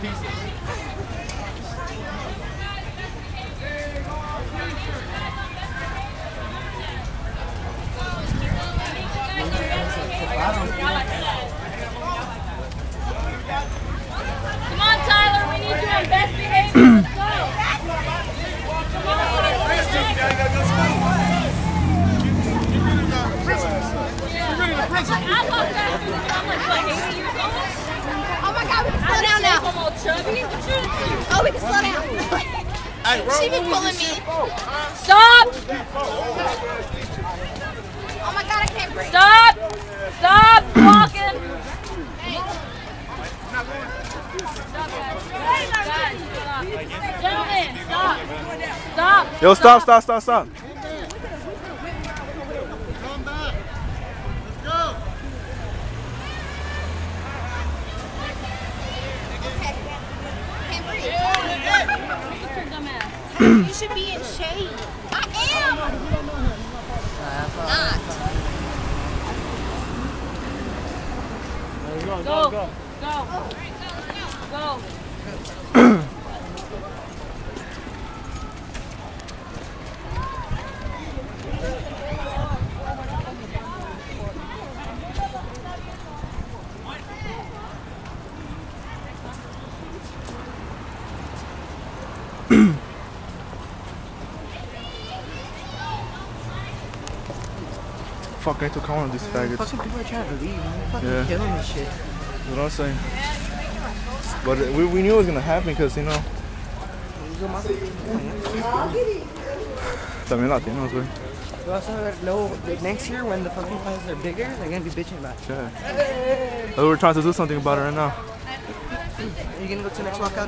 Come on, Tyler. We need you in best behavior. Let's go. Come on, Tyler. I love that. I'm like, what, 80 years old? Oh my god, we can slow I down think now. I'm all chubby. What you Oh, we can slow down. she been pulling me. Stop! Oh my god, I can't breathe. Stop! Stop walking! Guys, stop. Gentlemen, stop! Stop! Yo, stop, stop, stop, stop. Can't breathe. Dumbass. You should be in shade. I am. Not. Go, go, go! Go! Go! Fuck, I took one of these faggots. Fucking people are trying to leave, man. Fucking Yeah. killing this shit. That's what I'm saying. But we, we knew it was gonna happen because, you know, también latinos, güey. We also know that next year when the fucking classes are bigger, they're gonna be bitching about it. Yeah. Oh, we're trying to do something about it right now. Are you gonna go to the next walkout?